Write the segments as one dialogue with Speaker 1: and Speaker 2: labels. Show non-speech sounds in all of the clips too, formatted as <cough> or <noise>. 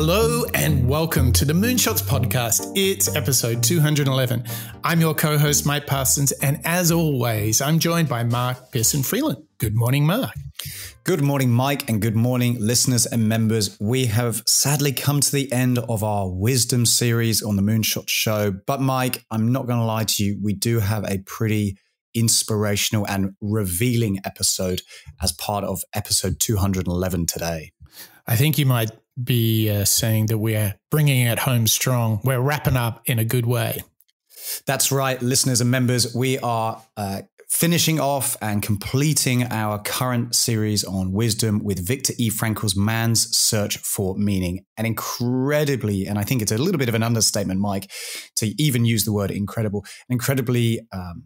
Speaker 1: Hello and welcome to the Moonshots podcast. It's episode 211. I'm your co host, Mike Parsons, and as always, I'm joined by Mark Pearson Freeland. Good morning, Mark.
Speaker 2: Good morning, Mike, and good morning, listeners and members. We have sadly come to the end of our wisdom series on the Moonshot Show. But, Mike, I'm not going to lie to you, we do have a pretty inspirational and revealing episode as part of episode 211 today.
Speaker 1: I think you might be uh, saying that we're bringing it home strong. We're wrapping up in a good way.
Speaker 2: That's right, listeners and members. We are uh, finishing off and completing our current series on wisdom with Viktor E. Frankl's Man's Search for Meaning. And incredibly, and I think it's a little bit of an understatement, Mike, to even use the word incredible, incredibly um,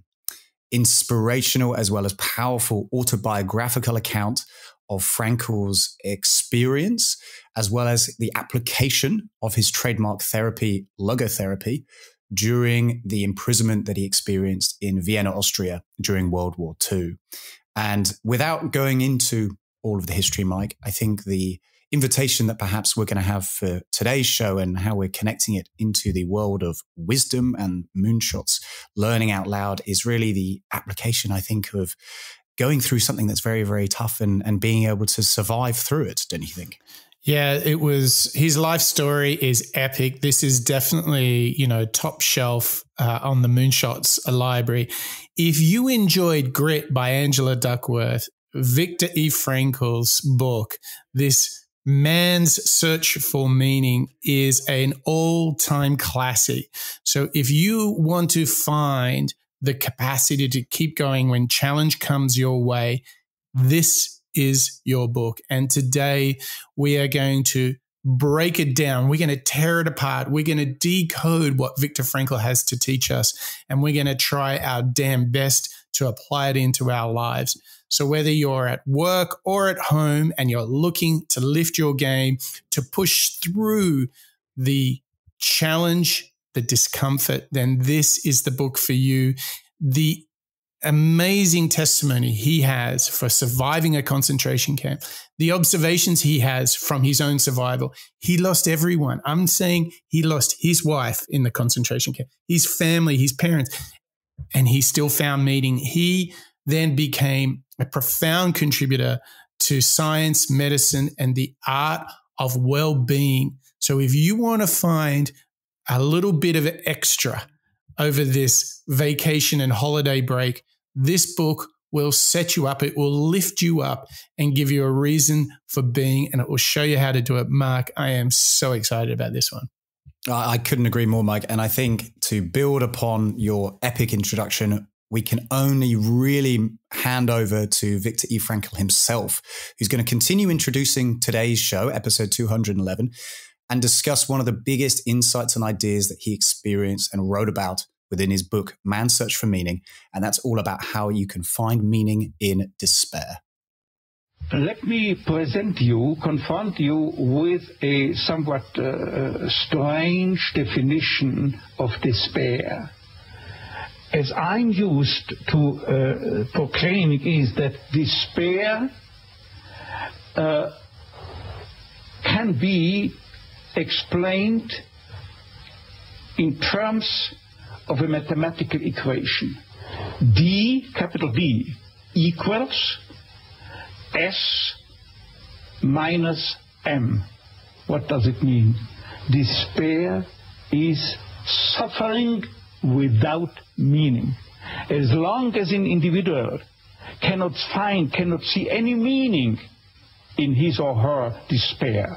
Speaker 2: inspirational as well as powerful autobiographical account of Frankl's experience, as well as the application of his trademark therapy, logotherapy, during the imprisonment that he experienced in Vienna, Austria during World War II. And without going into all of the history, Mike, I think the invitation that perhaps we're going to have for today's show and how we're connecting it into the world of wisdom and moonshots, learning out loud is really the application, I think, of going through something that's very, very tough and, and being able to survive through it, don't you think?
Speaker 1: Yeah, it was his life story is epic. This is definitely, you know, top shelf uh, on the Moonshots library. If you enjoyed Grit by Angela Duckworth, Viktor E. Frankl's book, this Man's Search for Meaning is an all time classic. So if you want to find the capacity to keep going when challenge comes your way, this is your book. And today we are going to break it down. We're going to tear it apart. We're going to decode what Viktor Frankl has to teach us. And we're going to try our damn best to apply it into our lives. So, whether you're at work or at home and you're looking to lift your game, to push through the challenge, the discomfort, then this is the book for you. The amazing testimony he has for surviving a concentration camp, the observations he has from his own survival. He lost everyone. I'm saying he lost his wife in the concentration camp, his family, his parents, and he still found meaning. He then became a profound contributor to science, medicine, and the art of well being. So if you want to find a little bit of extra over this vacation and holiday break, this book will set you up. It will lift you up and give you a reason for being, and it will show you how to do it. Mark, I am so excited about this one.
Speaker 2: I couldn't agree more, Mike. And I think to build upon your epic introduction, we can only really hand over to Viktor E. Frankl himself, who's going to continue introducing today's show, episode 211, and discuss one of the biggest insights and ideas that he experienced and wrote about within his book, Man's Search for Meaning. And that's all about how you can find meaning in despair.
Speaker 3: Let me present you, confront you with a somewhat uh, strange definition of despair. As I'm used to uh, proclaiming is that despair uh, can be explained in terms of a mathematical equation. D, capital D, equals S minus M. What does it mean? Despair is suffering without meaning. As long as an individual cannot find, cannot see any meaning in his or her despair,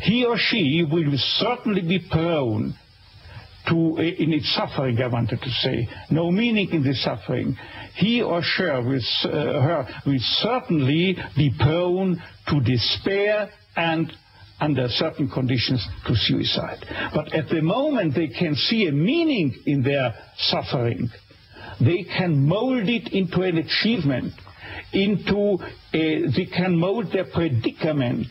Speaker 3: he or she will certainly be prone to in its suffering, I wanted to say. No meaning in the suffering. He or she will, uh, her will certainly be prone to despair and under certain conditions to suicide. But at the moment they can see a meaning in their suffering, they can mold it into an achievement, into a, they can mold their predicament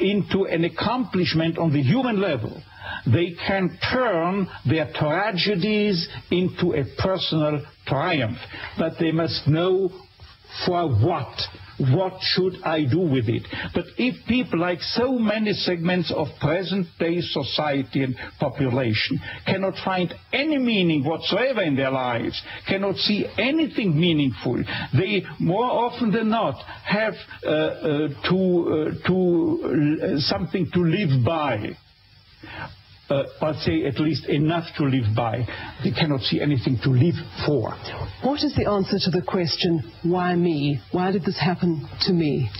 Speaker 3: into an accomplishment on the human level they can turn their tragedies into a personal triumph. But they must know for what what should I do with it? But if people, like so many segments of present-day society and population, cannot find any meaning whatsoever in their lives, cannot see anything meaningful, they more often than not have uh, uh, to, uh, to uh, something to live by uh, I'd say at least enough to live by. They cannot see anything to live for.
Speaker 4: What is the answer to the question, why me? Why did this happen to me?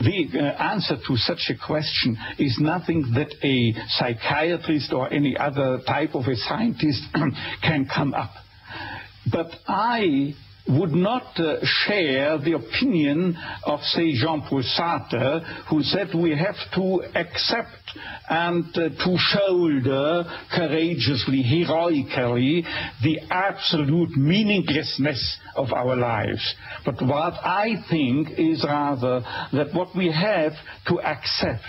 Speaker 3: The uh, answer to such a question is nothing that a psychiatrist or any other type of a scientist <clears throat> can come up. But I would not uh, share the opinion of, say, Jean-Paul Sartre, who said we have to accept and uh, to shoulder courageously, heroically, the absolute meaninglessness of our lives. But what I think is rather that what we have to accept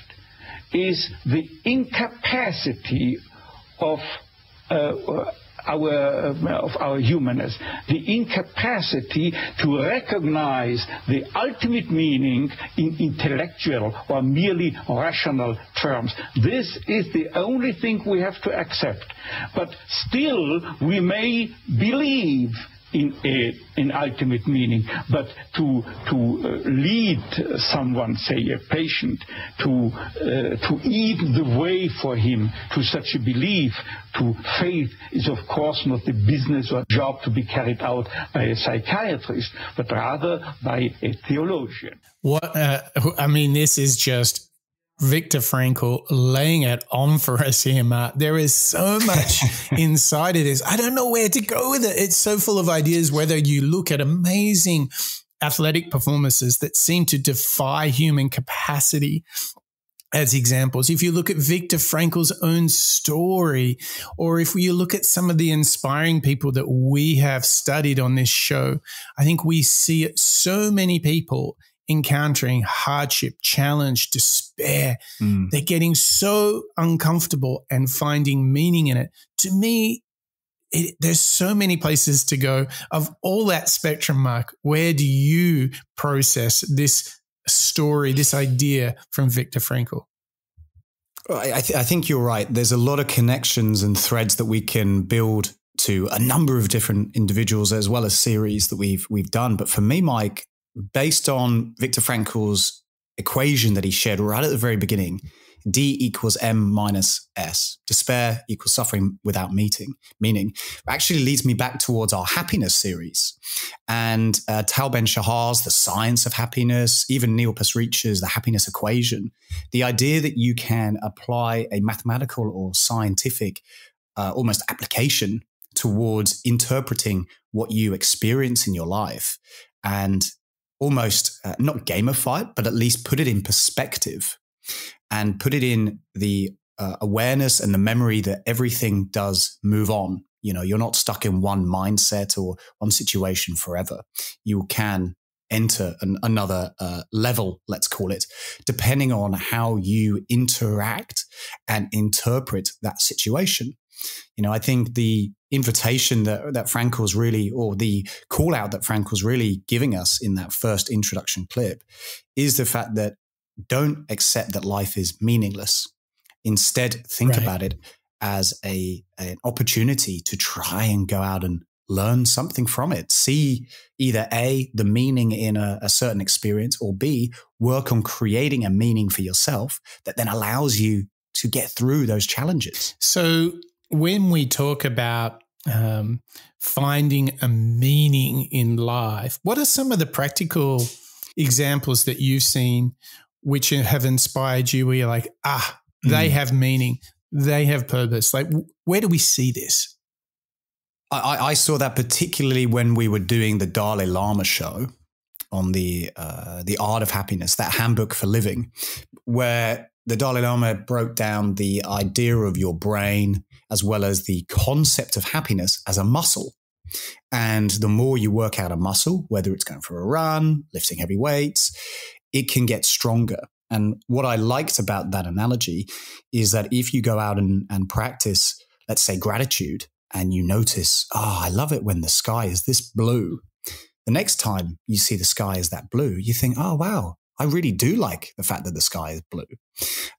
Speaker 3: is the incapacity of uh, our, uh, of our humanness, the incapacity to recognize the ultimate meaning in intellectual or merely rational terms. This is the only thing we have to accept. But still, we may believe in a, in ultimate meaning, but to to uh, lead someone, say a patient, to uh, to eat the way for him to such a belief, to faith, is of course not the business or job to be carried out by a psychiatrist, but rather by a theologian.
Speaker 1: What uh, I mean, this is just Viktor Frankl laying it on for us here, Mark. There is so much <laughs> inside of this. I don't know where to go with it. It's so full of ideas, whether you look at amazing athletic performances that seem to defy human capacity as examples. If you look at Viktor Frankl's own story, or if you look at some of the inspiring people that we have studied on this show, I think we see so many people encountering hardship, challenge, despair. Mm. They're getting so uncomfortable and finding meaning in it. To me, it, there's so many places to go. Of all that spectrum, Mark, where do you process this story, this idea from Viktor Frankl?
Speaker 2: I, th- I think you're right. There's a lot of connections and threads that we can build to a number of different individuals as well as series that we've we've done. But for me, Mike, based on Viktor Frankl's equation that he shared right at the very beginning, D equals M minus S. Despair equals suffering without meeting, meaning actually leads me back towards our happiness series. And uh, Tal Ben Shahar's The Science of Happiness, even Neil Pasricha's The Happiness Equation. The idea that you can apply a mathematical or scientific uh, almost application towards interpreting what you experience in your life and almost uh, not gamify it, but at least put it in perspective and put it in the uh, awareness and the memory that everything does move on. You know, you're not stuck in one mindset or one situation forever. You can enter an, another uh, level, let's call it, depending on how you interact and interpret that situation. You know, I think the invitation that, that Frankl's really, or the call out that Frankl's really giving us in that first introduction clip is the fact that don't accept that life is meaningless. Instead, think right. about it as a an opportunity to try and go out and learn something from it. See either A, the meaning in a, a, certain experience, or B, work on creating a meaning for yourself that then allows you to get through those challenges.
Speaker 1: So when we talk about um, finding a meaning in life, what are some of the practical examples that you've seen which have inspired you where you're like, ah, they mm. have meaning, they have purpose? Like, where do we see this?
Speaker 2: I, I, saw that particularly when we were doing the Dalai Lama show on the uh, the art of happiness, that handbook for living, where the Dalai Lama broke down the idea of your brain as well as the concept of happiness as a muscle. And the more you work out a muscle, whether it's going for a run, lifting heavy weights, it can get stronger. And what I liked about that analogy is that if you go out and, and practice, let's say, gratitude, and you notice, oh, I love it when the sky is this blue, the next time you see the sky is that blue, you think, oh, wow, I really do like the fact that the sky is blue.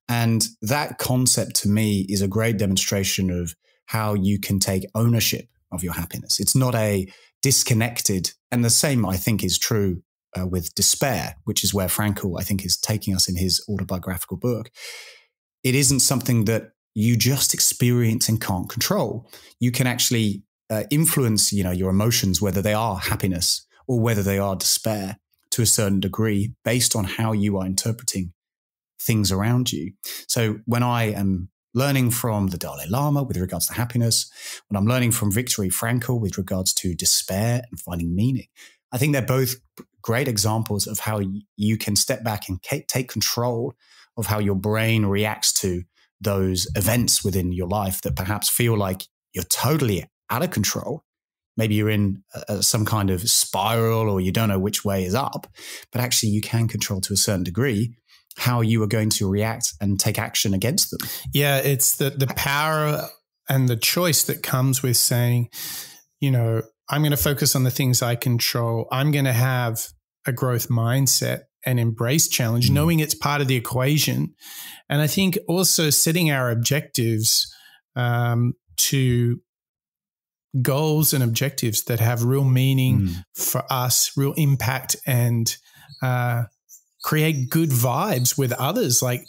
Speaker 2: And that concept to me is a great demonstration of how you can take ownership of your happiness. It's not a disconnected, and the same I think is true uh, with despair, which is where Frankl, I think, is taking us in his autobiographical book. It isn't something that you just experience and can't control. You can actually uh, influence, you know, your emotions, whether they are happiness or whether they are despair to a certain degree based on how you are interpreting things around you. So when I am learning from the Dalai Lama with regards to happiness, when I'm learning from Viktor Frankl with regards to despair and finding meaning, I think they're both great examples of how you can step back and take control of how your brain reacts to those events within your life that perhaps feel like you're totally out of control. Maybe you're in a, some kind of spiral or you don't know which way is up, but actually you can control to a certain degree how you are going to react and take action against them.
Speaker 1: Yeah, it's the the power and the choice that comes with saying, you know, I'm going to focus on the things I control. I'm going to have a growth mindset and embrace challenge, mm. knowing it's part of the equation. And I think also setting our objectives um, to goals and objectives that have real meaning mm. for us, real impact, and uh, create good vibes with others. Like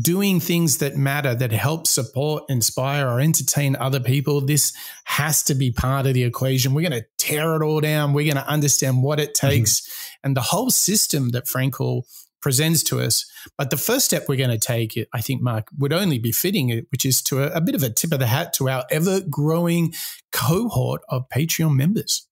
Speaker 1: doing things that matter, that help support, inspire, or entertain other people. This has to be part of the equation. We're going to tear it all down. We're going to understand what it mm-hmm. takes mm-hmm. and the whole system that Frankl presents to us. But the first step we're going to take, I think, Mark, would only be fitting, which is to a, a bit of a tip of the hat to our ever growing cohort of Patreon members.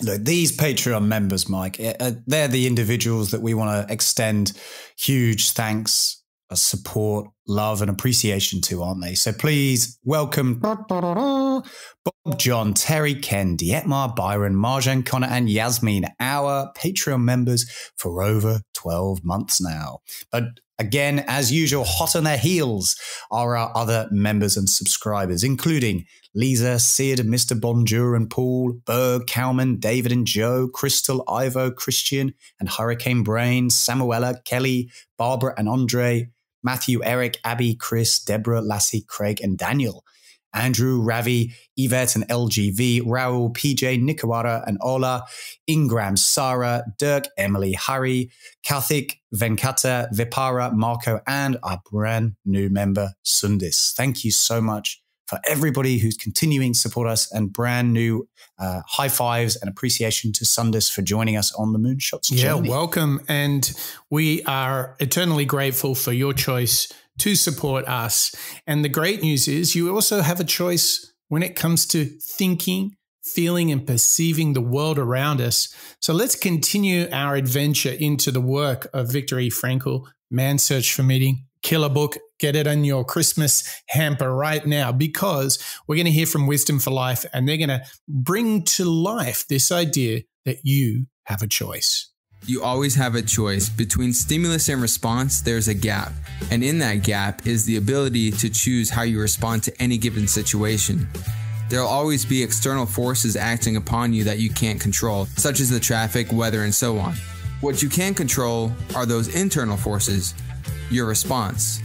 Speaker 2: Look, these Patreon members, Mike, eh, uh, they're the individuals that we want to extend huge thanks support, love, and appreciation to, aren't they? So please welcome Bob, John, Terry, Ken, Dietmar, Byron, Marjan, Connor, and Yasmin, our Patreon members for over 12 months now. But again, as usual, hot on their heels are our other members and subscribers, including Lisa, Sid, Mr. Bonjour and Paul, Berg, Kalman, David and Joe, Crystal, Ivo, Christian, and Hurricane Brain, Samuela, Kelly, Barbara and Andre, Matthew, Eric, Abby, Chris, Deborah, Lassie, Craig, and Daniel. Andrew, Ravi, Yvette, and LGV, Raul, PJ, Nikawara, and Ola, Ingram, Sarah, Dirk, Emily, Harry, Karthik, Venkata, Vipara, Marco, and our brand new member, Sundis. Thank you so much for everybody who's continuing to support us and brand new uh, high fives and appreciation to Sundis for joining us on the Moonshots
Speaker 1: yeah, journey. Yeah, welcome. And we are eternally grateful for your choice to support us. And the great news is you also have a choice when it comes to thinking, feeling, and perceiving the world around us. So let's continue our adventure into the work of Viktor E. Frankl, Man's Search for Meaning, killer book. Get it on your Christmas hamper right now because we're going to hear from Wisdom for Life and they're going to bring to life this idea that you have a choice.
Speaker 5: You always have a choice. Between stimulus and response, there's a gap. And in that gap is the ability to choose how you respond to any given situation. There will always be external forces acting upon you that you can't control, such as the traffic, weather, and so on. What you can control are those internal forces, your response.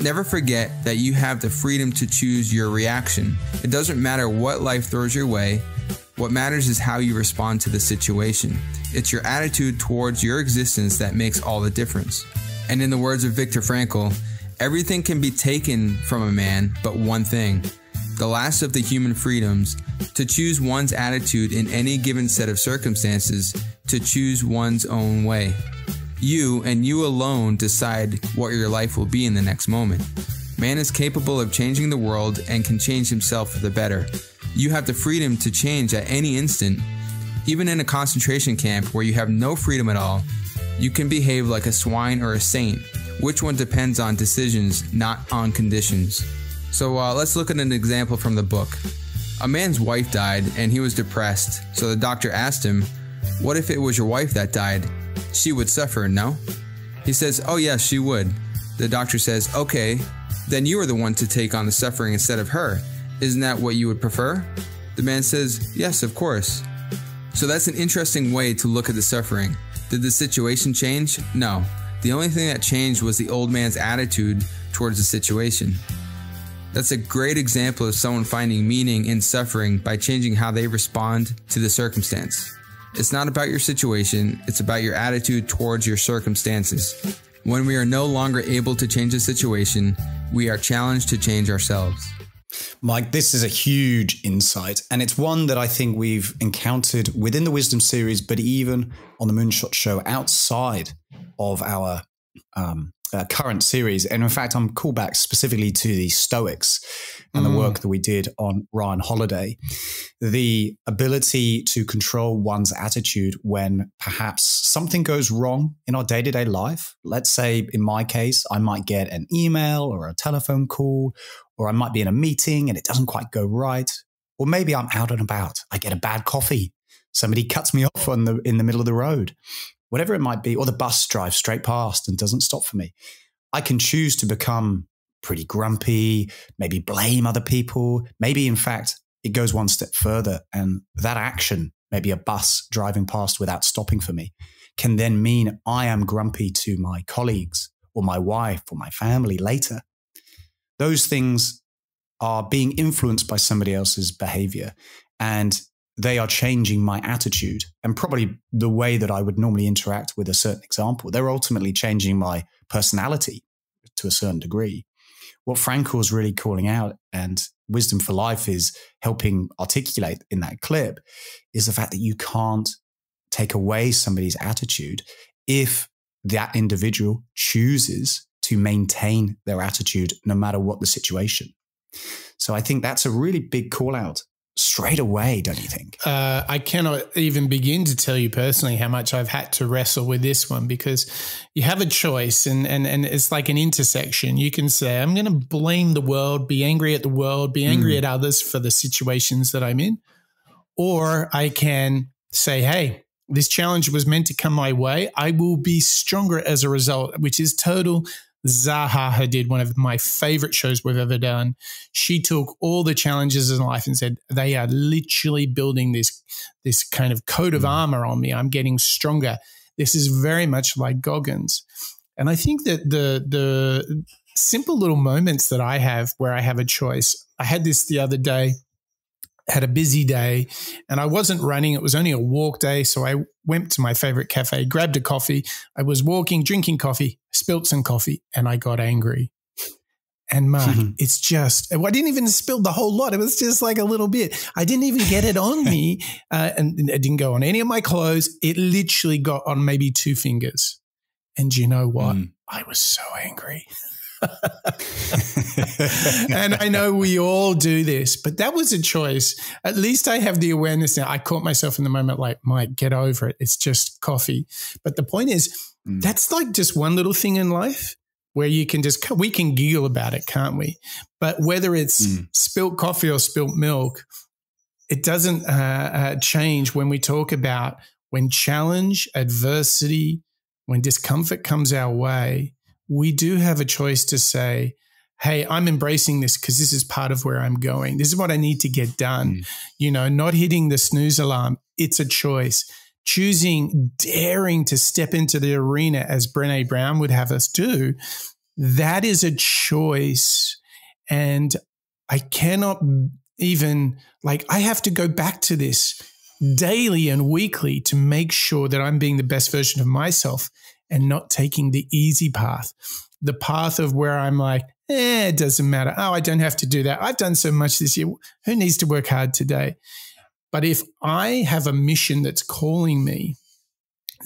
Speaker 5: Never forget that you have the freedom to choose your reaction. It doesn't matter what life throws your way, what matters is how you respond to the situation. It's your attitude towards your existence that makes all the difference. And in the words of Viktor Frankl, everything can be taken from a man but one thing the last of the human freedoms, to choose one's attitude in any given set of circumstances, to choose one's own way. You and you alone decide what your life will be in the next moment. Man is capable of changing the world and can change himself for the better. You have the freedom to change at any instant. Even in a concentration camp where you have no freedom at all, you can behave like a swine or a saint. Which one depends on decisions, not on conditions. So uh, let's look at an example from the book. A man's wife died and he was depressed, so the doctor asked him, What if it was your wife that died? She would suffer, no? He says, Oh, yes, she would. The doctor says, Okay, then you are the one to take on the suffering instead of her. Isn't that what you would prefer? The man says, Yes, of course. So that's an interesting way to look at the suffering. Did the situation change? No. The only thing that changed was the old man's attitude towards the situation. That's a great example of someone finding meaning in suffering by changing how they respond to the circumstance. It's not about your situation, it's about your attitude towards your circumstances. When we are no longer able to change a situation, we are challenged to change ourselves.
Speaker 2: Mike, this is a huge insight, and it's one that I think we've encountered within the Wisdom series, but even on the Moonshot Show outside of our um, uh, current series. And in fact, I'm called back specifically to the Stoics and mm. the work that we did on Ryan Holiday. The ability to control one's attitude when perhaps something goes wrong in our day to day life. Let's say, in my case, I might get an email or a telephone call, or I might be in a meeting and it doesn't quite go right. Or maybe I'm out and about. I get a bad coffee. Somebody cuts me off on the in the middle of the road whatever it might be, or the bus drives straight past and doesn't stop for me. I can choose to become pretty grumpy, maybe blame other people. Maybe, in fact, it goes one step further. And that action, maybe a bus driving past without stopping for me, can then mean I am grumpy to my colleagues or my wife or my family later. Those things are being influenced by somebody else's behavior. And they are changing my attitude and probably the way that I would normally interact with a certain example. They're ultimately changing my personality to a certain degree. What Frankl is really calling out and Wisdom for Life is helping articulate in that clip is the fact that you can't take away somebody's attitude if that individual chooses to maintain their attitude no matter what the situation. So I think that's a really big call out straight away, don't you think?
Speaker 1: Uh, I cannot even begin to tell you personally how much I've had to wrestle with this one because you have a choice and, and, and it's like an intersection. You can say, I'm going to blame the world, be angry at the world, be angry mm. at others for the situations that I'm in. Or I can say, hey, this challenge was meant to come my way. I will be stronger as a result, which is total Zaha Hadid, one of my favorite shows we've ever done. She took all the challenges in life and said, they are literally building this, this kind of coat of mm. armor on me. I'm getting stronger. This is very much like Goggins. And I think that the, the simple little moments that I have where I have a choice, I had this the other day had a busy day and I wasn't running. It was only a walk day. So I went to my favorite cafe, grabbed a coffee. I was walking, drinking coffee, spilt some coffee, and I got angry. And Mark, mm-hmm. it's just, I didn't even spill the whole lot. It was just like a little bit. I didn't even get it on me. <laughs> Uh, and it didn't go on any of my clothes. It literally got on maybe two fingers. And you know what? Mm. I was so angry. <laughs> and I know we all do this, but that was a choice. At least I have the awareness now. I caught myself in the moment like, Mike, get over it. It's just coffee. But the point is, mm. that's like just one little thing in life where you can just, we can giggle about it, can't we? But whether it's mm. spilt coffee or spilt milk, it doesn't uh, uh, change when we talk about when challenge, adversity, when discomfort comes our way we do have a choice to say, hey, I'm embracing this because this is part of where I'm going. This is what I need to get done. Mm. You know, not hitting the snooze alarm. It's a choice. Choosing, daring to step into the arena as Brene Brown would have us do, that is a choice. And I cannot even, like, I have to go back to this daily and weekly to make sure that I'm being the best version of myself and not taking the easy path, the path of where I'm like, eh, it doesn't matter. Oh, I don't have to do that. I've done so much this year. Who needs to work hard today? But if I have a mission that's calling me,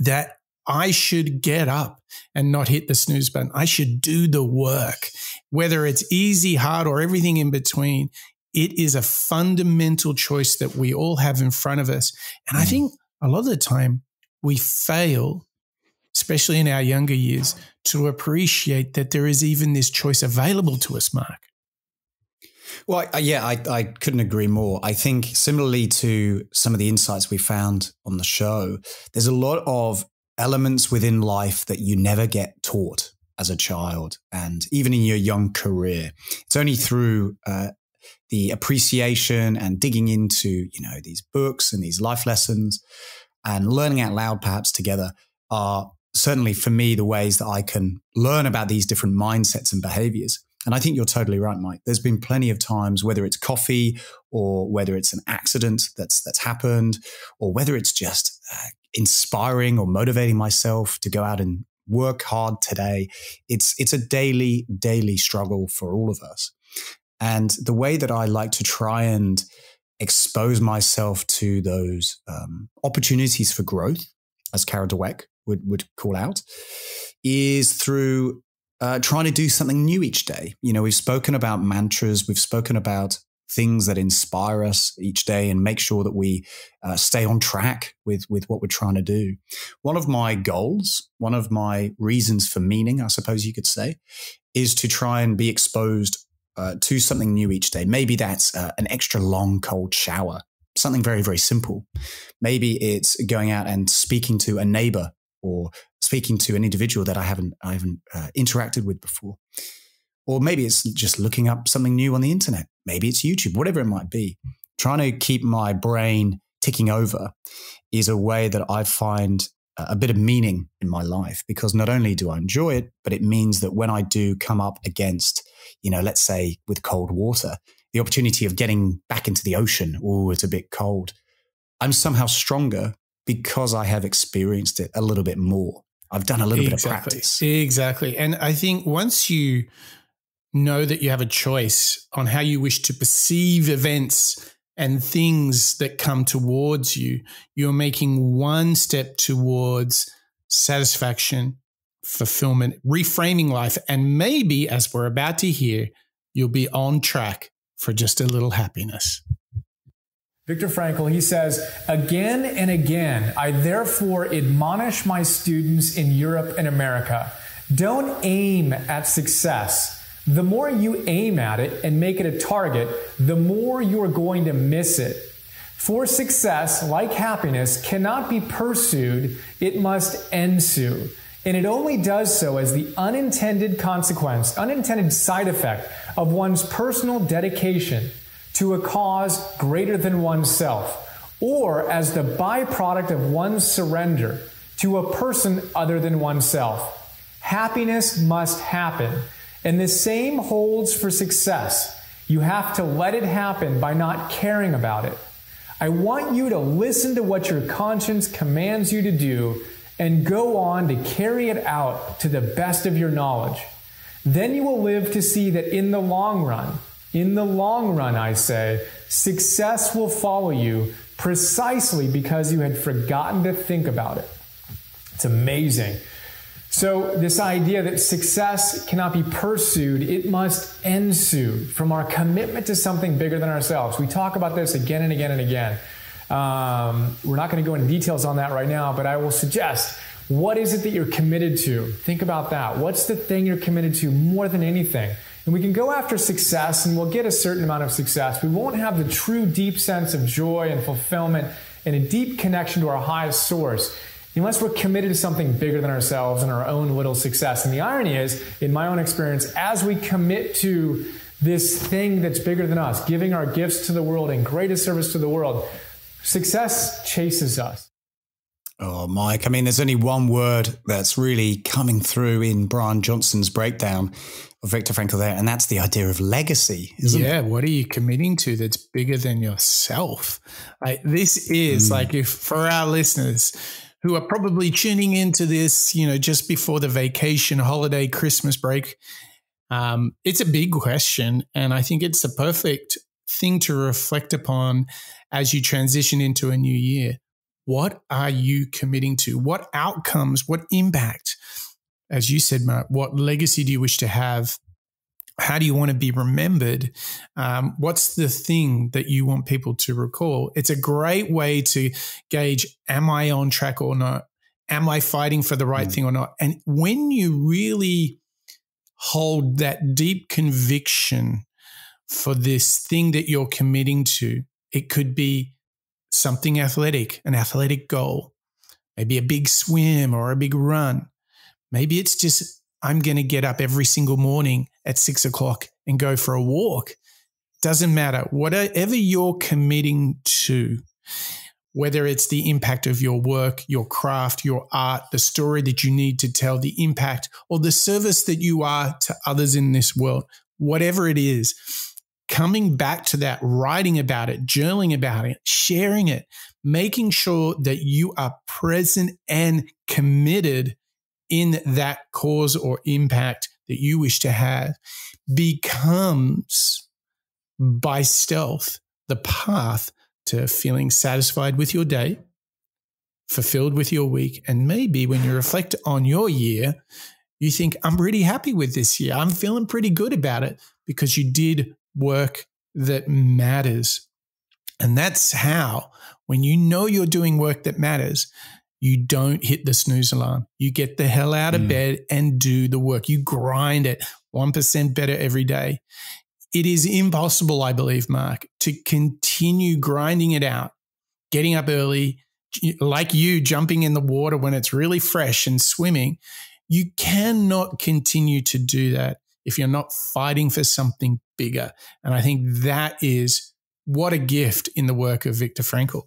Speaker 1: that I should get up and not hit the snooze button. I should do the work, whether it's easy, hard, or everything in between. It is a fundamental choice that we all have in front of us. And I mm. think a lot of the time we fail especially in our younger years, to appreciate that there is even this choice available to us, Mark.
Speaker 2: Well, I, yeah, I, I couldn't agree more. I think similarly to some of the insights we found on the show, there's a lot of elements within life that you never get taught as a child and even in your young career. It's only through uh, the appreciation and digging into, you know, these books and these life lessons and learning out loud perhaps together are certainly for me the ways that I can learn about these different mindsets and behaviors. And I think you're totally right, Mike. There's been plenty of times, whether it's coffee or whether it's an accident that's that's happened, or whether it's just uh, inspiring or motivating myself to go out and work hard today. It's it's a daily daily struggle for all of us. And the way that I like to try and expose myself to those um, opportunities for growth, as Carol Dweck would, would call out, is through uh, trying to do something new each day. You know, we've spoken about mantras, we've spoken about things that inspire us each day and make sure that we uh, stay on track with, with what we're trying to do. One of my goals, one of my reasons for meaning, I suppose you could say, is to try and be exposed uh, to something new each day. Maybe that's uh, an extra long cold shower, something very, very simple. Maybe it's going out and speaking to a neighbor or speaking to an individual that I haven't, I haven't uh, interacted with before. Or maybe it's just looking up something new on the internet. Maybe it's YouTube, whatever it might be. Trying to keep my brain ticking over is a way that I find a bit of meaning in my life because not only do I enjoy it, but it means that when I do come up against, you know, let's say with cold water, the opportunity of getting back into the ocean, oh, it's a bit cold. I'm somehow stronger because I have experienced it a little bit more. I've done a little exactly. bit of practice.
Speaker 1: Exactly. And I think once you know that you have a choice on how you wish to perceive events and things that come towards you, you're making one step towards satisfaction, fulfillment, reframing life. And maybe, as we're about to hear, you'll be on track for just a little happiness.
Speaker 6: Viktor Frankl, he says, again and again, I therefore admonish my students in Europe and America don't aim at success the more you aim at it and make it a target, the more you're going to miss it. For success, like happiness, cannot be pursued, it must ensue. And it only does so as the unintended consequence, unintended side effect of one's personal dedication to a cause greater than oneself, or as the byproduct of one's surrender to a person other than oneself. Happiness must happen. And the same holds for success. You have to let it happen by not caring about it. I want you to listen to what your conscience commands you to do and go on to carry it out to the best of your knowledge. Then you will live to see that in the long run, in the long run, I say, success will follow you precisely because you had forgotten to think about it. It's amazing. So, this idea that success cannot be pursued, it must ensue from our commitment to something bigger than ourselves. We talk about this again and again and again. Um, we're not going to go into details on that right now, but I will suggest what is it that you're committed to? Think about that. What's the thing you're committed to more than anything? And we can go after success and we'll get a certain amount of success. We won't have the true deep sense of joy and fulfillment and a deep connection to our highest source unless we're committed to something bigger than ourselves and our own little success. And the irony is, in my own experience, as we commit to this thing that's bigger than us, giving our gifts to the world and greatest service to the world, success chases us.
Speaker 2: Oh, Mike, I mean, there's only one word that's really coming through in Brian Johnson's breakdown of Viktor Frankl there, and that's the idea of legacy, isn't
Speaker 1: yeah,
Speaker 2: it?
Speaker 1: what are you committing to that's bigger than yourself? Like, this is mm. like, if for our listeners, who are probably tuning into this, you know, just before the vacation, holiday, Christmas break. Um, it's a big question, and I think it's a perfect thing to reflect upon as you transition into a new year. What are you committing to? What outcomes, what impact, as you said, Matt, what legacy do you wish to have how do you want to be remembered? Um, what's the thing that you want people to recall? It's a great way to gauge am I on track or not? Am I fighting for the right mm. thing or not? And when you really hold that deep conviction for this thing that you're committing to, it could be something athletic, an athletic goal, maybe a big swim or a big run. Maybe it's just I'm going to get up every single morning at six o'clock and go for a walk. Doesn't matter. Whatever you're committing to, whether it's the impact of your work, your craft, your art, the story that you need to tell, the impact, or the service that you are to others in this world, whatever it is, coming back to that, writing about it, journaling about it, sharing it, making sure that you are present and committed in that cause or impact that you wish to have becomes by stealth the path to feeling satisfied with your day, fulfilled with your week, and maybe when you reflect on your year, you think, I'm pretty happy with this year. I'm feeling pretty good about it because you did work that matters. And that's how, when you know you're doing work that matters, you don't hit the snooze alarm. You get the hell out of mm. bed and do the work. You grind it 1% better every day. It is impossible, I believe, Mark, to continue grinding it out, getting up early, like you jumping in the water when it's really fresh and swimming. You cannot continue to do that if you're not fighting for something bigger. And I think that is what a gift in the work of Viktor Frankl.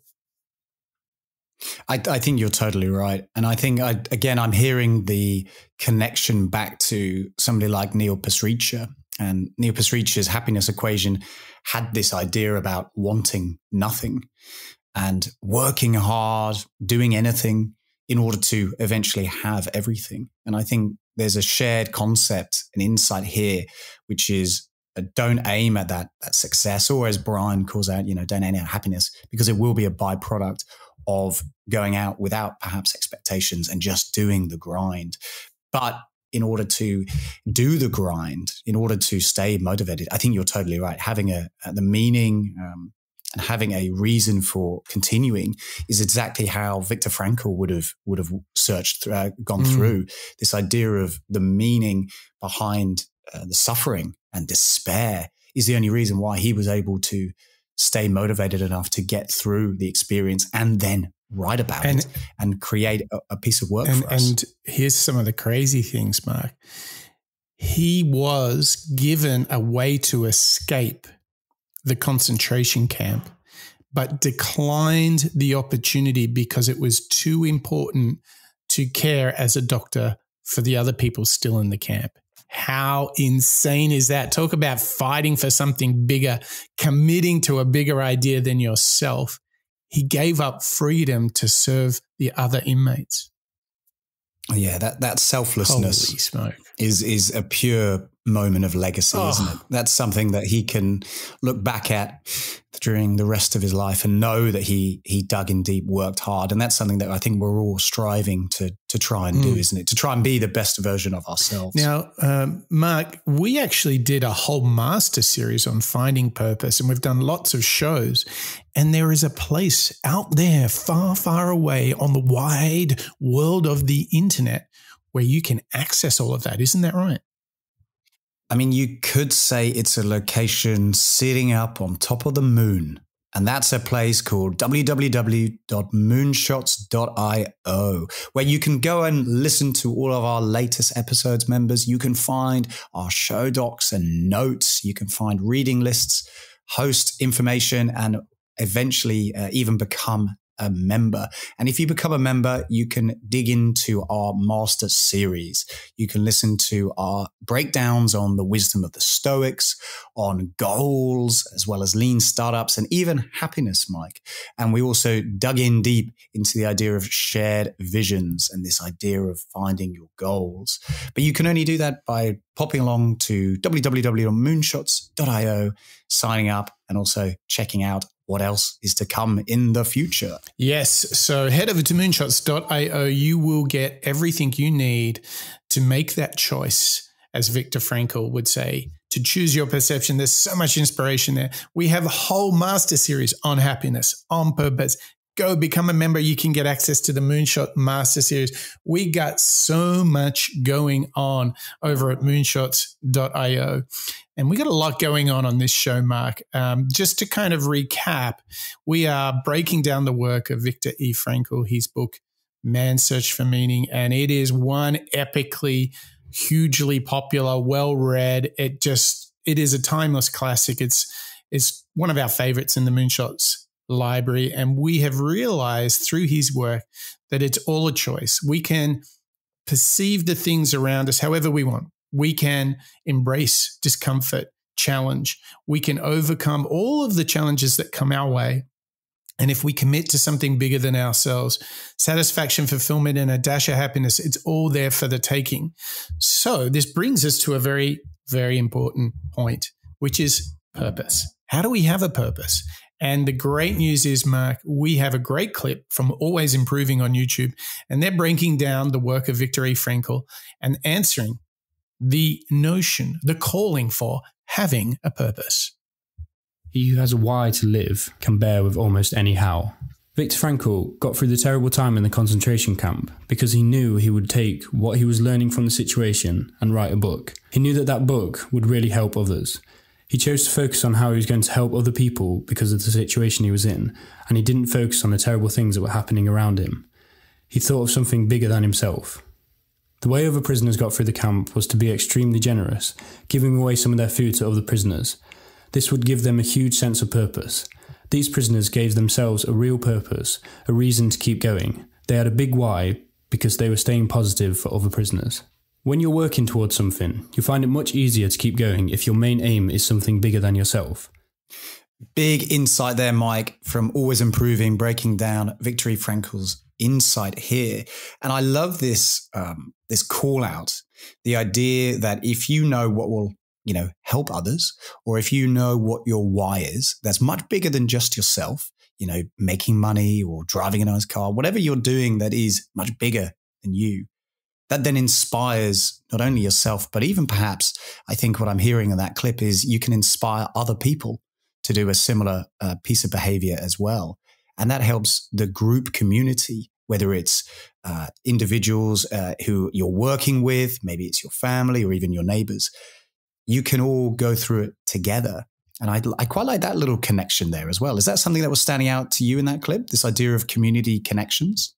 Speaker 2: I, I, think you're totally right. And I think, I, again, I'm hearing the connection back to somebody like Neil Pasricha. And Neil Pasricha's happiness equation had this idea about wanting nothing and working hard, doing anything in order to eventually have everything. And I think there's a shared concept, an insight here, which is uh, don't aim at that, that success, or as Brian calls out, you know, don't aim at happiness because it will be a byproduct of going out without perhaps expectations and just doing the grind. But in order to do the grind, in order to stay motivated, I think you're totally right. Having a, a the meaning um, and having a reason for continuing is exactly how Viktor Frankl would have would have searched uh, gone mm. through this idea of the meaning behind uh, the suffering and despair is the only reason why he was able to stay motivated enough to get through the experience and then write about and, it and create a, a piece of work
Speaker 1: and,
Speaker 2: and
Speaker 1: here's some of the crazy things, Mark. He was given a way to escape the concentration camp, but declined the opportunity because it was too important to care as a doctor for the other people still in the camp. How insane is that? Talk about fighting for something bigger, committing to a bigger idea than yourself. He gave up freedom to serve the other inmates.
Speaker 2: Yeah, that that selflessness is is a pure moment of legacy, oh. isn't it? That's something that he can look back at during the rest of his life and know that he he dug in deep, worked hard, and that's something that I think we're all striving to to try and mm. do, isn't it? To try and be the best version of ourselves.
Speaker 1: Now, um, Mark, we actually did a whole master series on finding purpose, and we've done lots of shows. And there is a place out there, far, far away on the wide world of the internet, where you can access all of that. Isn't that right?
Speaker 2: I mean, you could say it's a location sitting up on top of the moon. And that's a place called www.moonshots.io, where you can go and listen to all of our latest episodes, members. You can find our show docs and notes. You can find reading lists, host information, and eventually uh, even become a member. And if you become a member, you can dig into our master series. You can listen to our breakdowns on the wisdom of the Stoics, on goals, as well as lean startups and even happiness, Mike. And we also dug in deep into the idea of shared visions and this idea of finding your goals. But you can only do that by popping along to www.moonshots.io, signing up, and also checking out what else is to come in the future.
Speaker 1: Yes. So head over to moonshots.io. You will get everything you need to make that choice, as Viktor Frankl would say, to choose your perception. There's so much inspiration there. We have a whole master series on happiness, on purpose, go become a member. You can get access to the Moonshot Master Series. We got so much going on over at moonshots.io. And we got a lot going on on this show, Mark. Um, just to kind of recap, we are breaking down the work of Viktor E. Frankl, his book, Man's Search for Meaning. And it is one epically, hugely popular, well read. It just, it is a timeless classic. It's, it's one of our favorites in the Moonshots library. And we have realized through his work that it's all a choice. We can perceive the things around us however we want. We can embrace discomfort, challenge. We can overcome all of the challenges that come our way. And if we commit to something bigger than ourselves, satisfaction, fulfillment, and a dash of happiness, it's all there for the taking. So, this brings us to a very, very important point, which is purpose. How do we have a purpose? And the great news is, Mark, we have a great clip from Always Improving on YouTube, and they're breaking down the work of Viktor E. Frankl and answering the notion, the calling for having a purpose.
Speaker 7: He who has a why to live can bear with almost any how. Viktor Frankl got through the terrible time in the concentration camp because he knew he would take what he was learning from the situation and write a book. He knew that that book would really help others. He chose to focus on how he was going to help other people because of the situation he was in, and he didn't focus on the terrible things that were happening around him. He thought of something bigger than himself. The way other prisoners got through the camp was to be extremely generous, giving away some of their food to other prisoners. This would give them a huge sense of purpose. These prisoners gave themselves a real purpose, a reason to keep going. They had a big why because they were staying positive for other prisoners. When you're working towards something, you find it much easier to keep going if your main aim is something bigger than yourself.
Speaker 2: Big insight there, Mike, from Always Improving, breaking down Viktor E. Frankl's insight here. And I love this um, this call out, the idea that if you know what will you know help others, or if you know what your why is, that's much bigger than just yourself. You know, making money or driving a nice car, whatever you're doing that is much bigger than you that then inspires not only yourself, but even perhaps I think what I'm hearing in that clip is you can inspire other people to do a similar uh, piece of behavior as well. And that helps the group community, whether it's uh, individuals uh, who you're working with, maybe it's your family or even your neighbors. You can all go through it together. And I, I quite like that little connection there as well. Is that something that was standing out to you in that clip? This idea of community connections?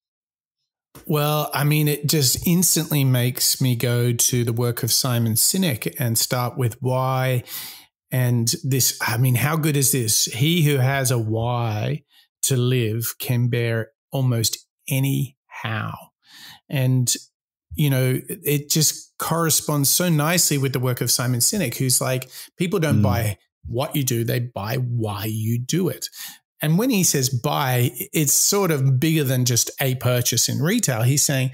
Speaker 1: Well, I mean, it just instantly makes me go to the work of Simon Sinek and start with why. And this, I mean, how good is this? He who has a why to live can bear almost any how. And, you know, it just corresponds so nicely with the work of Simon Sinek, who's like, people don't mm. buy what you do, they buy why you do it. And when he says buy, it's sort of bigger than just a purchase in retail. He's saying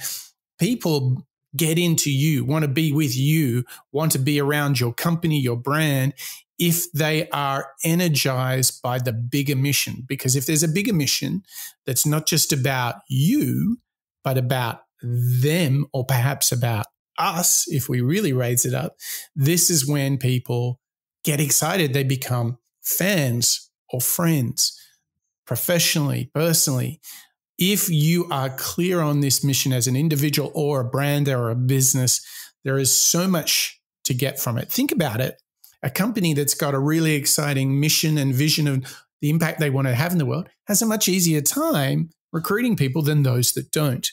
Speaker 1: people get into you, want to be with you, want to be around your company, your brand, if they are energized by the bigger mission. Because if there's a bigger mission that's not just about you, but about them, or perhaps about us, if we really raise it up, this is when people get excited. They become fans or friends professionally, personally, if you are clear on this mission as an individual or a brand or a business, there is so much to get from it. Think about it. A company that's got a really exciting mission and vision of the impact they want to have in the world has a much easier time recruiting people than those that don't.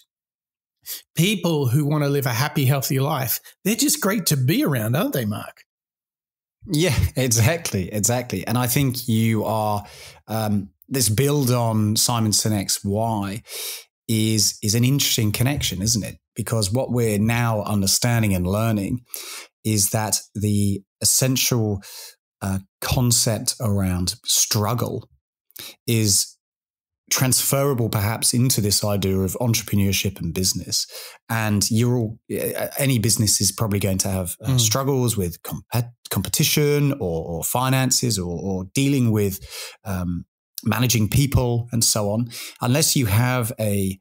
Speaker 1: People who want to live a happy, healthy life, they're just great to be around, aren't they, Mark?
Speaker 2: Yeah, <laughs> exactly, exactly. And I think you are um, this build on Simon Sinek's why is is an interesting connection, isn't it? Because what we're now understanding and learning is that the essential uh, concept around struggle is transferable perhaps into this idea of entrepreneurship and business and you're all any business is probably going to have uh, mm. struggles with comp- competition or, or finances or, or, dealing with um, managing people and so on, unless you have a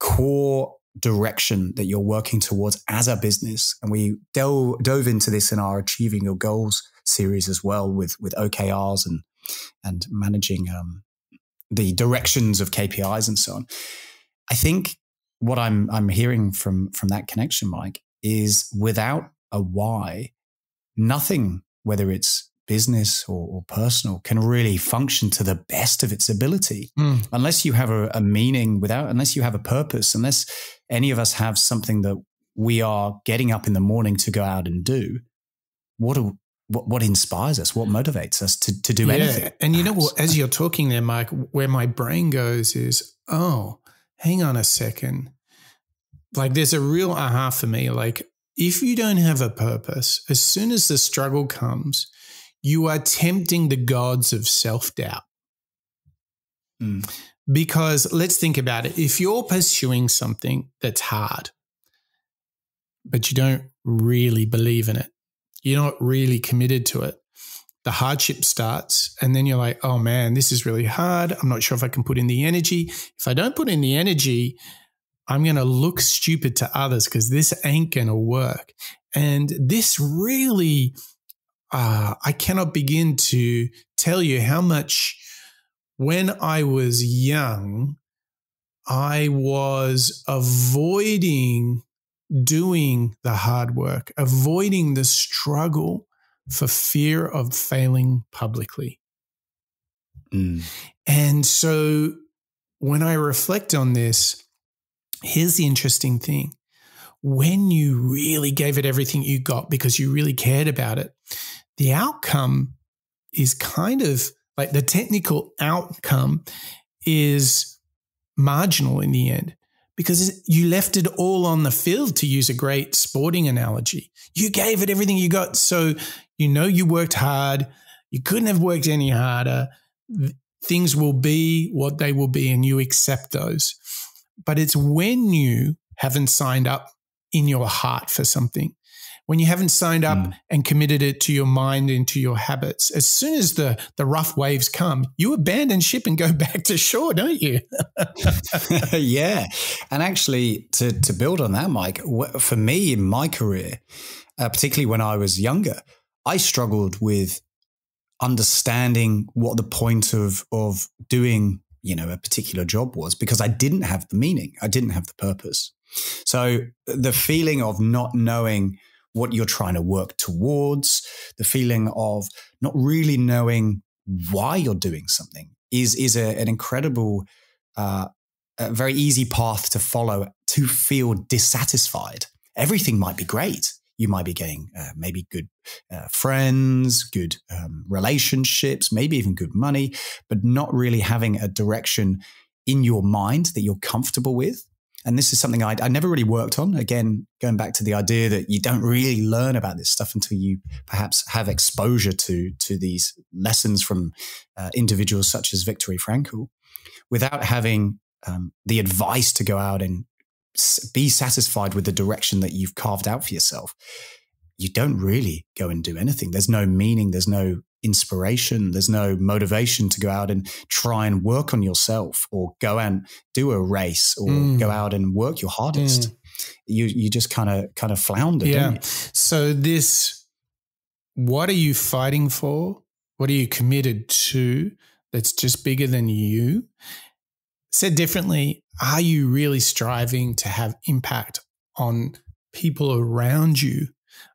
Speaker 2: core direction that you're working towards as a business. And we dove, dove into this in our Achieving Your Goals series as well with, with OKRs and, and managing um, the directions of KPIs and so on. I think what I'm, I'm hearing from, from that connection, Mike, is without a why, nothing, whether it's business or, or, personal can really function to the best of its ability mm. unless you have a, a, meaning without unless you have a purpose unless any of us have something that we are getting up in the morning to go out and do what are what, what inspires us, what motivates us to, to do yeah. anything.
Speaker 1: And you know what, as you're talking there, Mike, where my brain goes is, oh, hang on a second. Like there's a real aha for me. Like if you don't have a purpose, as soon as the struggle comes, you are tempting the gods of self doubt. Mm. Because let's think about it. If you're pursuing something that's hard, but you don't really believe in it, you're not really committed to it. The hardship starts, and then you're like, oh man, this is really hard. I'm not sure if I can put in the energy. If I don't put in the energy, I'm going to look stupid to others because this ain't going to work. And this really, uh, I cannot begin to tell you how much when I was young, I was avoiding doing the hard work, avoiding the struggle for fear of failing publicly. Mm. And so when I reflect on this, here's the interesting thing. When you really gave it everything you got because you really cared about it, the outcome is kind of like the technical outcome is marginal in the end because you left it all on the field to use a great sporting analogy. You gave it everything you got. So you know you worked hard. You couldn't have worked any harder. Things will be what they will be, and you accept those. But it's when you haven't signed up in your heart for something when you haven't signed up mm. and committed it to your mind and to your habits, as soon as the, the rough waves come, you abandon ship and go <laughs> back to shore, don't you? <laughs>
Speaker 2: yeah. And actually, to, to build on that, Mike, for me in my career, uh, particularly when I was younger, I struggled with understanding what the point of, of doing you know a particular job was because I didn't have the meaning, I didn't have the purpose. So the feeling of not knowing what you're trying to work towards, the feeling of not really knowing why you're doing something is is a, an incredible, uh, a very easy path to follow to feel dissatisfied. Everything might be great. You might be getting uh, maybe good uh, friends, good um, relationships, maybe even good money, but not really having a direction in your mind that you're comfortable with and this is something I, I never really worked on. Again, going back to the idea that you don't really learn about this stuff until you perhaps have exposure to to these lessons from uh, individuals such as Viktor Frankl, without having um, the advice to go out and be satisfied with the direction that you've carved out for yourself. You don't really go and do anything. There's no meaning. There's no inspiration. There's no motivation to go out and try and work on yourself or go and do a race or mm. go out and work your hardest. Mm. You you just kind of kind of flounder. Yeah.
Speaker 1: So this, what are you fighting for? What are you committed to? That's just bigger than you. Said differently, are you really striving to have impact on people around you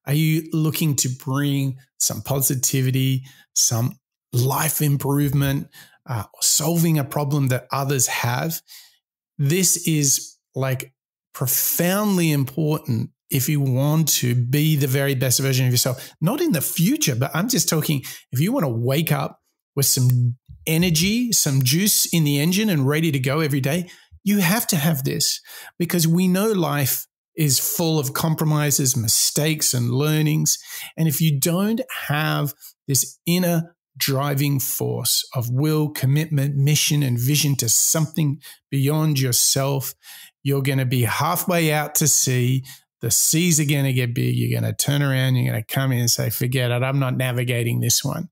Speaker 1: are you looking to bring some positivity, some life improvement, uh, solving a problem that others have? This is like profoundly important if you want to be the very best version of yourself, not in the future, but I'm just talking if you want to wake up with some energy, some juice in the engine and ready to go every day, you have to have this because we know life is full of compromises, mistakes, and learnings. And if you don't have this inner driving force of will, commitment, mission, and vision to something beyond yourself, you're going to be halfway out to sea. The seas are going to get big. You're going to turn around. You're going to come in and say, forget it. I'm not navigating this one.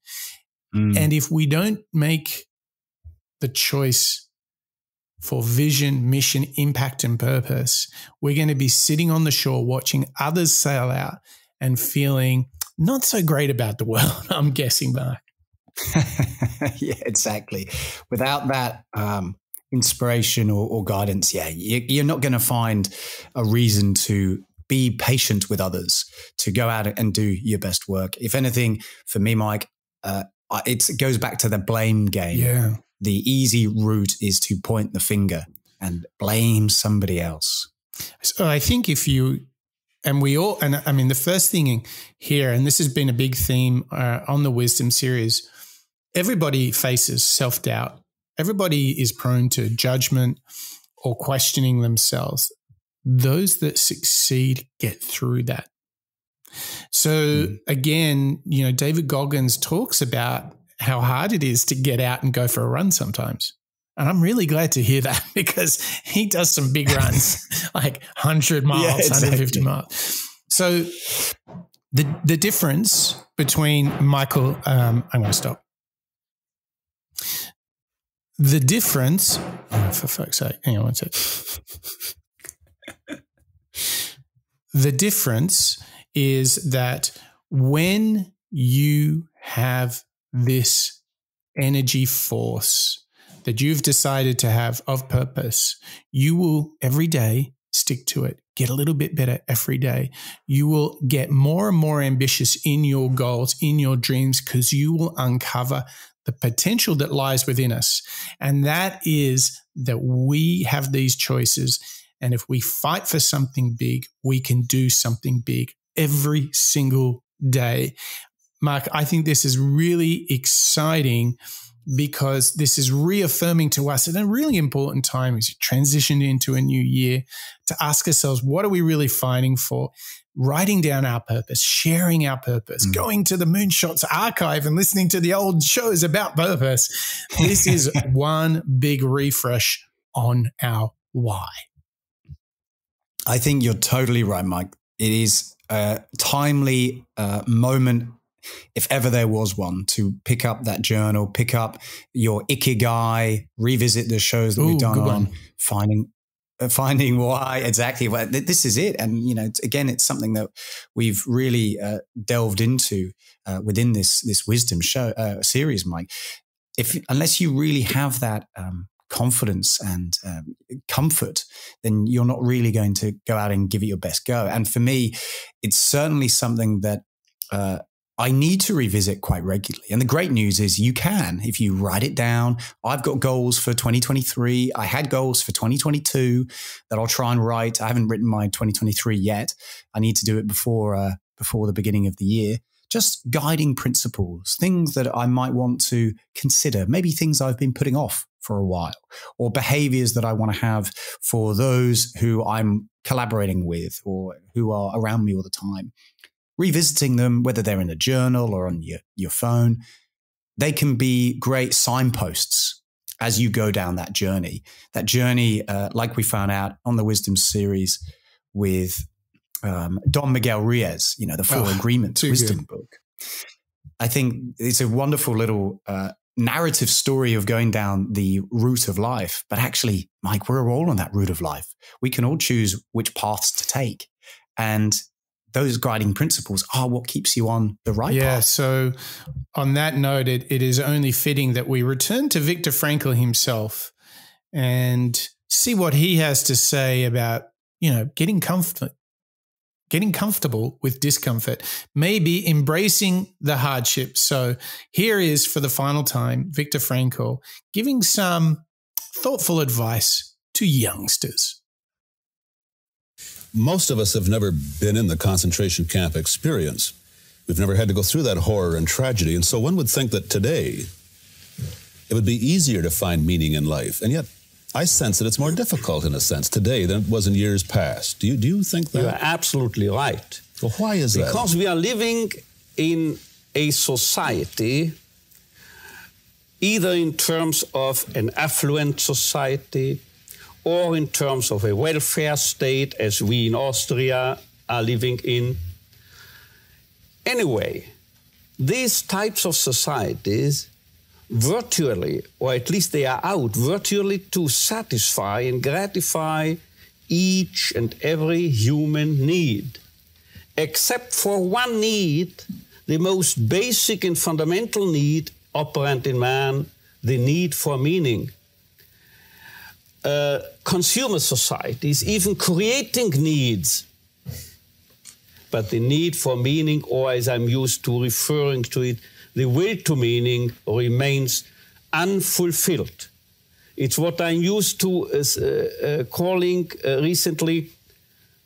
Speaker 1: Mm. And if we don't make the choice for vision, mission, impact, and purpose, we're going to be sitting on the shore watching others sail out and feeling not so great about the world, <laughs> I'm guessing, Mark. <laughs>
Speaker 2: yeah, exactly. Without that um, inspiration or, or, guidance, yeah, you, are not going to find a reason to be patient with others, to go out and do your best work. If anything, for me, Mike, uh, it goes back to the blame game.
Speaker 1: Yeah
Speaker 2: the easy route is to point the finger and blame somebody else.
Speaker 1: So I think if you and we all, and I mean, the first thing here, and this has been a big theme uh, on the wisdom series, everybody faces self doubt. Everybody is prone to judgment or questioning themselves. Those that succeed get through that. So mm. again, you know, David Goggins talks about how hard it is to get out and go for a run sometimes. And I'm really glad to hear that <laughs> because he does some big runs, <laughs> like 100 miles, yeah, exactly. 150 miles. So the the difference between Michael, um, I'm going to stop. The difference, oh, for fuck's sake, hang on one sec. the difference is that when you have this energy force that you've decided to have of purpose, you will every day stick to it, get a little bit better every day. You will get more and more ambitious in your goals, in your dreams, because you will uncover the potential that lies within us. And that is that we have these choices. And if we fight for something big, we can do something big every single day. Mark, I think this is really exciting because this is reaffirming to us at a really important time as you transition into a new year to ask ourselves, what are we really fighting for? Writing down our purpose, sharing our purpose, mm. going to the Moonshots archive and listening to the old shows about purpose. This is <laughs> one big refresh on our why.
Speaker 2: I think you're totally right, Mike. It is a timely uh, moment if ever there was one, to pick up that journal, pick up your ikigai, revisit the shows that Ooh, we've done on one. finding uh, finding why exactly well, this is it and you know again it's something that we've really uh, delved into uh, within this this wisdom show uh, series mike if unless you really have that um, confidence and um, comfort, then you're not really going to go out and give it your best go. And for me, it's certainly something that uh, I need to revisit quite regularly. And the great news is you can if you write it down. I've got goals for 2023. I had goals for 2022 that I'll try and write. I haven't written my 2023 yet. I need to do it before uh, before the beginning of the year. Just guiding principles, things that I might want to consider, maybe things I've been putting off for a while, or behaviors that I want to have for those who I'm collaborating with or who are around me all the time revisiting them, whether they're in a journal or on your, your phone, they can be great signposts as you go down that journey. That journey, uh, like we found out on the Wisdom series with um, Don Miguel Ruiz, you know, the Four oh, Agreements Wisdom good. book. I think it's a wonderful little uh, narrative story of going down the route of life. But actually, Mike, we're all on that route of life. We can all choose which paths to take. And those guiding principles are what keeps you on the right
Speaker 1: yeah,
Speaker 2: path. Yeah.
Speaker 1: So, on that note, it, it is only fitting that we return to Viktor Frankl himself and see what he has to say about, you know, getting comfort, getting comfortable with discomfort, maybe embracing the hardship. So, here is for the final time Viktor Frankl giving some thoughtful advice to youngsters
Speaker 8: most of us have never been in the concentration camp experience. We've never had to go through that horror and tragedy. And so one would think that today it would be easier to find meaning in life. And yet, I sense that it's more difficult in a sense today than it was in years past. Do you, do you think that?
Speaker 9: You're absolutely right.
Speaker 8: Well, why is
Speaker 9: because
Speaker 8: that?
Speaker 9: Because we are living in a society, either in terms of an affluent society, or in terms of a welfare state as we in Austria are living in. Anyway, these types of societies virtually, or at least they are out virtually to satisfy and gratify each and every human need, except for one need, the most basic and fundamental need operant in man, the need for meaning uh, consumer societies, even creating needs. But the need for meaning, or as I'm used to referring to it, the will to meaning remains unfulfilled. It's what I'm used to as, uh, uh, calling uh, recently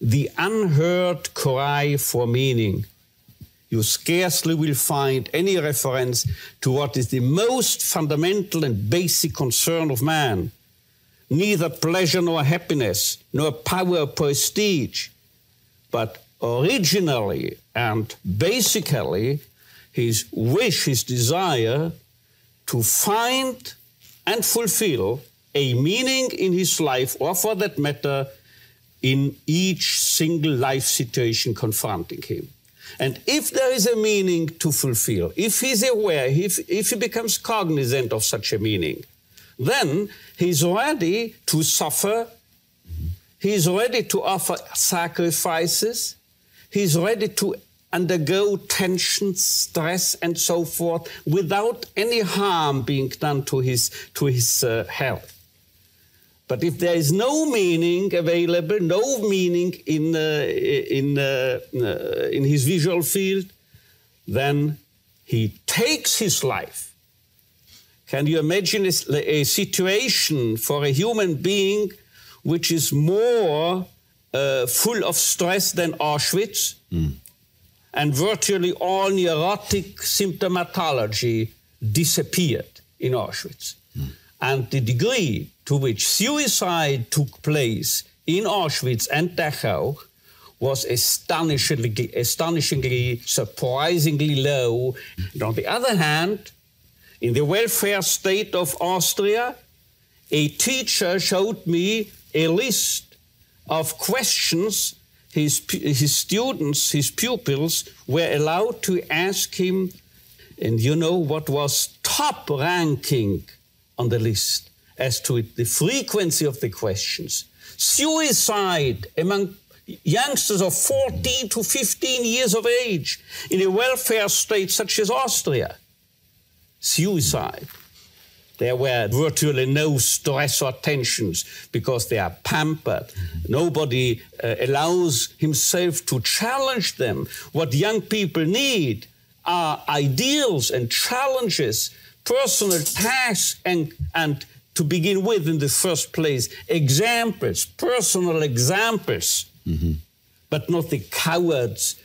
Speaker 9: the unheard cry for meaning. You scarcely will find any reference to what is the most fundamental and basic concern of man neither pleasure nor happiness, nor power or prestige, but originally and basically his wish, his desire to find and fulfill a meaning in his life, or for that matter, in each single life situation confronting him. And if there is a meaning to fulfill, if he's aware, if, if he becomes cognizant of such a meaning, then he's ready to suffer, he's ready to offer sacrifices, he's ready to undergo tension, stress, and so forth without any harm being done to his, to his uh, health. But if there is no meaning available, no meaning in, uh, in, uh, uh, in his visual field, then he takes his life. Can you imagine a, a situation for a human being which is more uh, full of stress than Auschwitz? Mm. And virtually all neurotic symptomatology disappeared in Auschwitz. Mm. And the degree to which suicide took place in Auschwitz and Dachau was astonishingly, astonishingly, surprisingly low. And on the other hand, in the welfare state of Austria, a teacher showed me a list of questions his, his students, his pupils, were allowed to ask him. And you know what was top ranking on the list as to it, the frequency of the questions? Suicide among youngsters of 14 to 15 years of age in a welfare state such as Austria suicide. There were virtually no stress or tensions because they are pampered. Nobody uh, allows himself to challenge them. What young people need are ideals and challenges, personal tasks, and, and to begin with, in the first place, examples, personal examples, mm-hmm. but not the cowards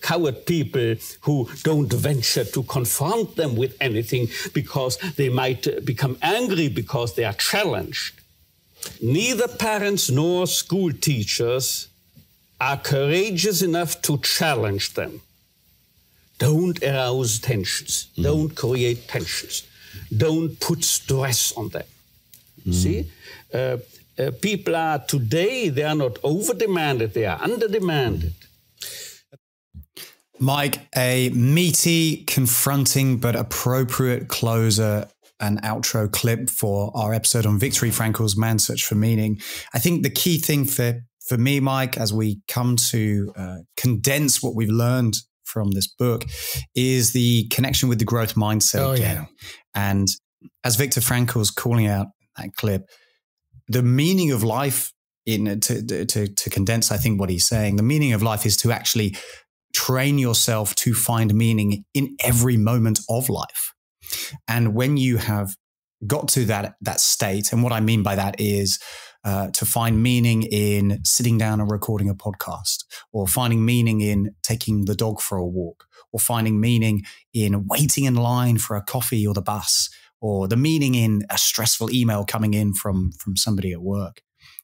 Speaker 9: coward people who don't venture to confront them with anything because they might become angry because they are challenged. Neither parents nor school teachers are courageous enough to challenge them. Don't arouse tensions. Mm. Don't create tensions. Don't put stress on them. Mm. See? Uh, uh, people are today, they are not over demanded, they are under demanded.
Speaker 2: Mike, a meaty, confronting, but appropriate closer and outro clip for our episode on Viktor Frankl's Man Search for Meaning. I think the key thing for, for me, Mike, as we come to uh, condense what we've learned from this book, is the connection with the growth mindset.
Speaker 1: Oh, again. yeah.
Speaker 2: And as Viktor Frankl's calling out that clip, the meaning of life in to, to, to condense, I think what he's saying, the meaning of life is to actually train yourself to find meaning in every moment of life. And when you have got to that that state, and what I mean by that is uh, to find meaning in sitting down and recording a podcast, or finding meaning in taking the dog for a walk, or finding meaning in waiting in line for a coffee or the bus, or the meaning in a stressful email coming in from from somebody at work.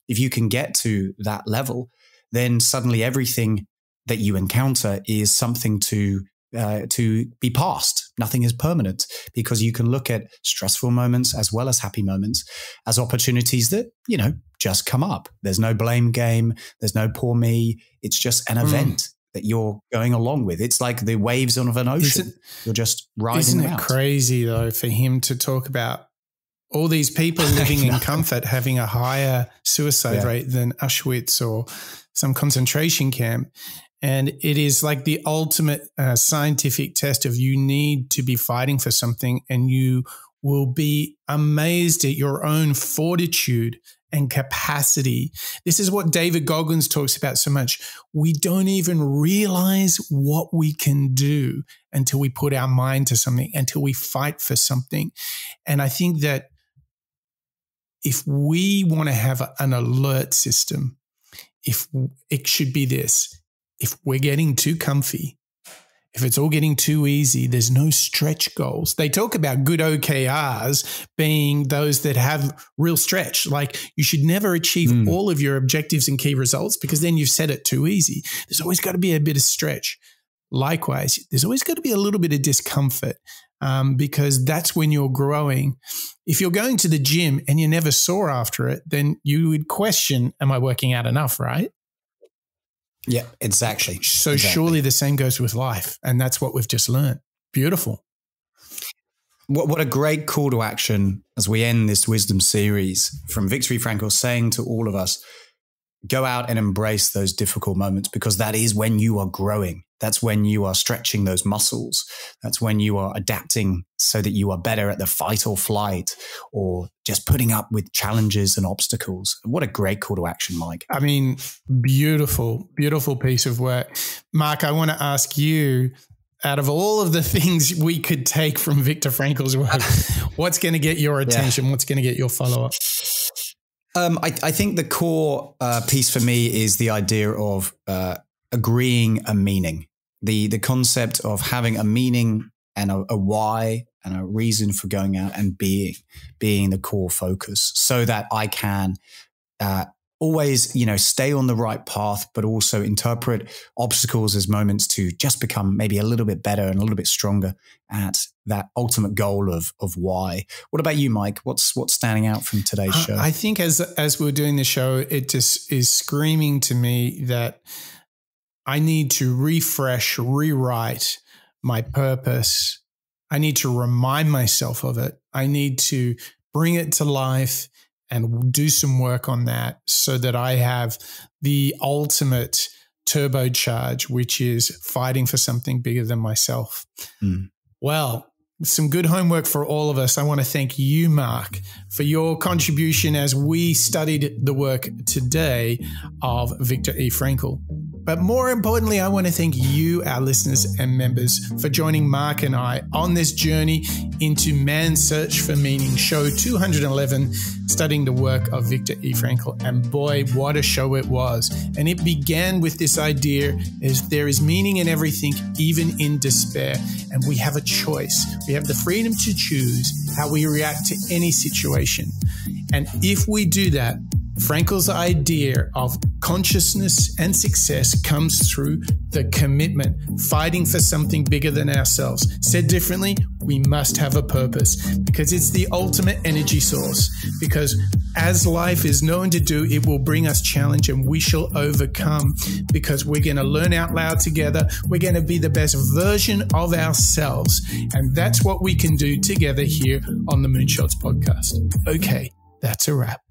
Speaker 2: If you can get to that level, then suddenly everything that you encounter is something to uh, to be past. Nothing is permanent because you can look at stressful moments as well as happy moments as opportunities that you know just come up. There's no blame game. There's no poor me. It's just an mm. event that you're going along with. It's like the waves of an ocean. It, you're just riding.
Speaker 1: Isn't it
Speaker 2: out.
Speaker 1: crazy though for him to talk about all these people <laughs> living in comfort having a higher suicide yeah. rate than Auschwitz or some concentration camp and it is like the ultimate uh, scientific test of you need to be fighting for something and you will be amazed at your own fortitude and capacity. This is what David Goggins talks about so much. We don't even realize what we can do until we put our mind to something, until we fight for something. And I think that if we want to have an alert system, if it should be this if we're getting too comfy, if it's all getting too easy, there's no stretch goals. They talk about good OKRs being those that have real stretch. Like you should never achieve mm. all of your objectives and key results because then you've set it too easy. There's always got to be a bit of stretch. Likewise, there's always got to be a little bit of discomfort um, because that's when you're growing. If you're going to the gym and you never saw after it, then you would question, Am I working out enough? Right.
Speaker 2: Yeah, exactly.
Speaker 1: So
Speaker 2: exactly.
Speaker 1: surely the same goes with life. And that's what we've just learned. Beautiful.
Speaker 2: What, what a great call to action as we end this wisdom series from Viktor Frankl saying to all of us, go out and embrace those difficult moments because that is when you are growing. That's when you are stretching those muscles. That's when you are adapting so that you are better at the fight or flight or just putting up with challenges and obstacles. What a great call to action, Mike.
Speaker 1: I mean, beautiful, beautiful piece of work. Mark, I want to ask you out of all of the things we could take from Viktor Frankl's work, <laughs> what's going to get your attention? Yeah. What's going to get your follow up?
Speaker 2: Um, I, I, think the core uh, piece for me is the idea of uh, agreeing a meaning. The the concept of having a meaning and a, a why and a reason for going out and being being the core focus, so that I can uh, always, you know, stay on the right path, but also interpret obstacles as moments to just become maybe a little bit better and a little bit stronger at that ultimate goal of of why. What about you, Mike? What's what's standing out from today's show?
Speaker 1: I think as as we're doing the show, it just is screaming to me that I need to refresh, rewrite my purpose. I need to remind myself of it. I need to bring it to life and do some work on that so that I have the ultimate turbocharge, which is fighting for something bigger than myself. Mm. Well, some good homework for all of us. I want to thank you, Mark, for your contribution as we studied the work today of Viktor E. Frankl. But more importantly, I want to thank you, our listeners and members, for joining Mark and I on this journey into Man's Search for Meaning, show 211, studying the work of Viktor E. Frankl. And boy, what a show it was. And it began with this idea is there is meaning in everything, even in despair. And we have a choice. We have the freedom to choose how we react to any situation. And if we do that, Frankl's idea of consciousness and success comes through the commitment, fighting for something bigger than ourselves. Said differently, we must have a purpose because it's the ultimate energy source. Because as life is known to do, it will bring us challenge and we shall overcome because we're going to learn out loud together. We're going to be the best version of ourselves. And that's what we can do together here on the Moonshots podcast. Okay, that's a wrap.